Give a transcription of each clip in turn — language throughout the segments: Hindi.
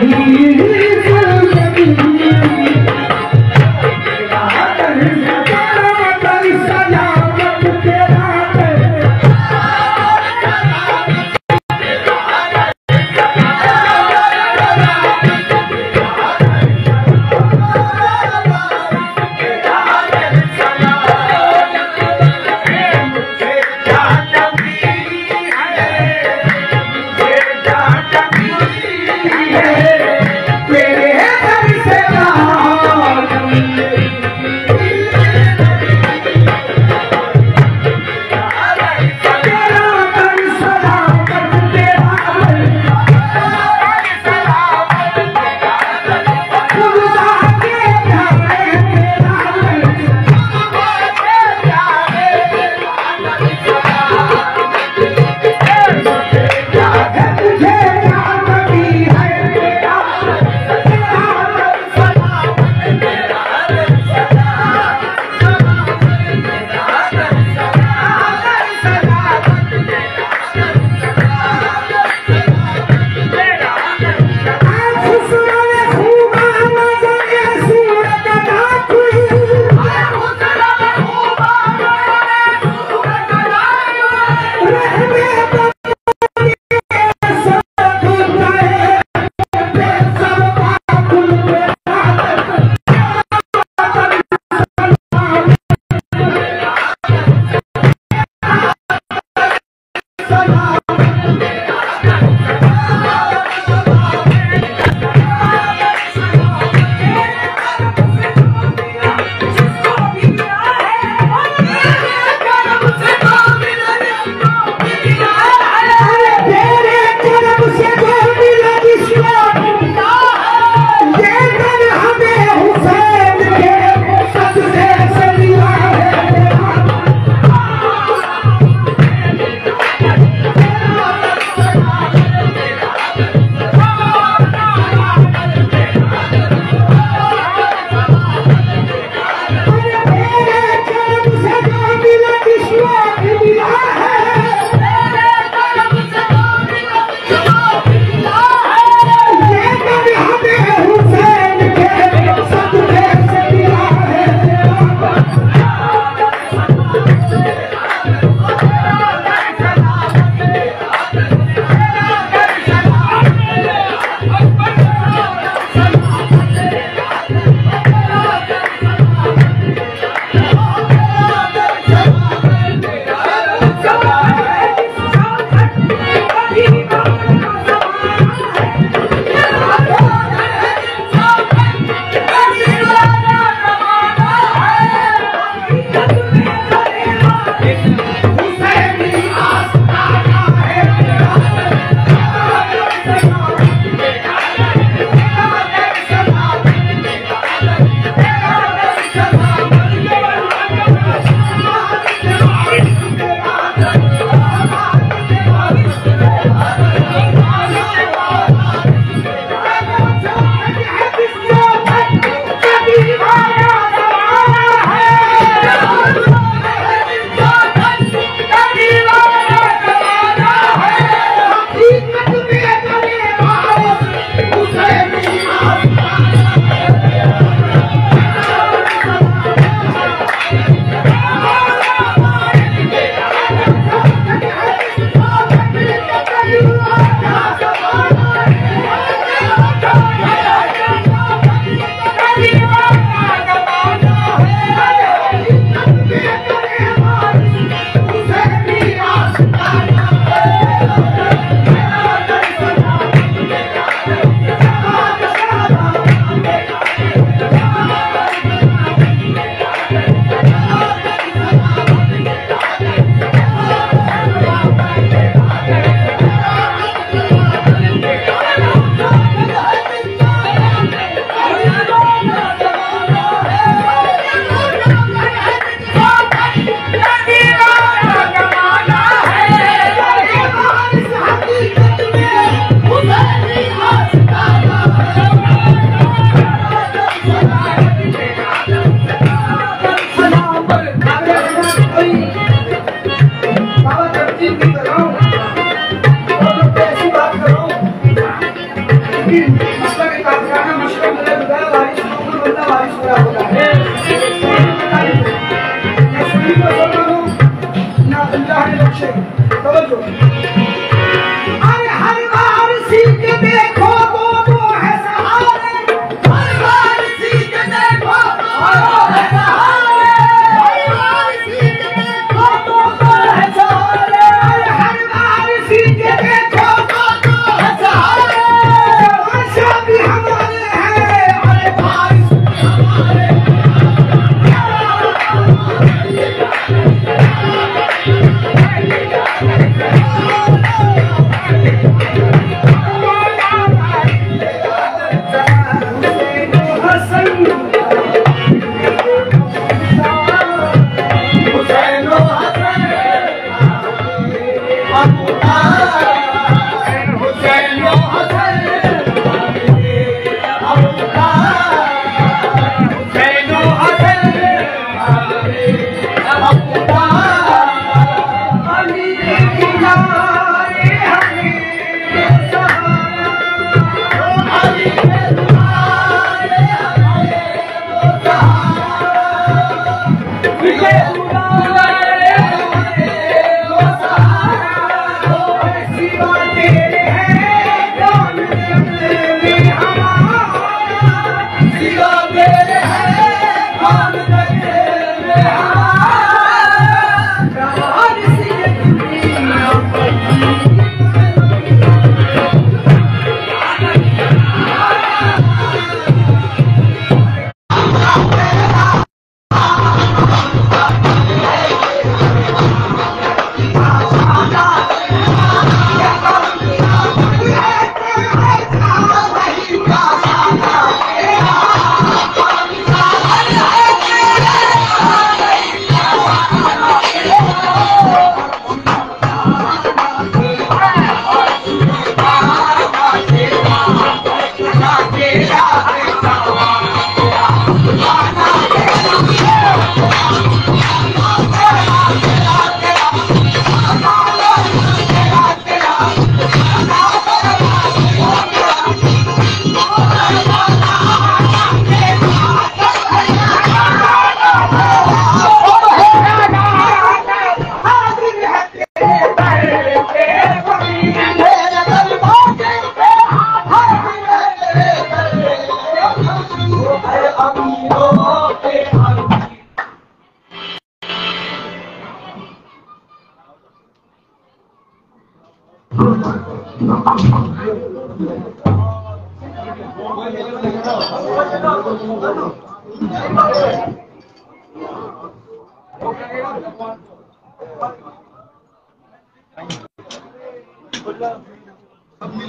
Thank you. Abre a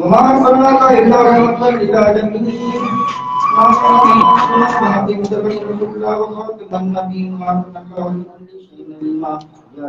महासना का हिला का मतलब हिला जंगली महासनाति मुदबन कुला वखत तन्नबी महासना का कुल्ली शैन लिमा या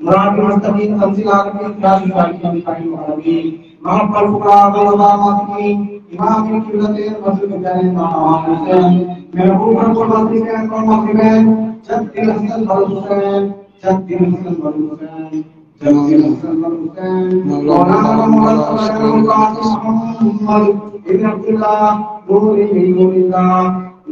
मुराटी मस्तकी तंसिलागति प्राशिशालिकानि पाणिमहानवी महाफलपुरागलवामाति इमामिन किलते वसुकजाने महामानसं मेरे ऊपर को मंत्री के कौन मंत्री है जब दिल हसन भरोसन जब दिल हसन भरोसन जब दिल हसन भरोसन मौलाना मोहम्मद सल्लल्लाहु अलैहि वसल्लम का मुहम्मद इब्न अब्दुल्लाह नूरी नूरीला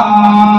Ah.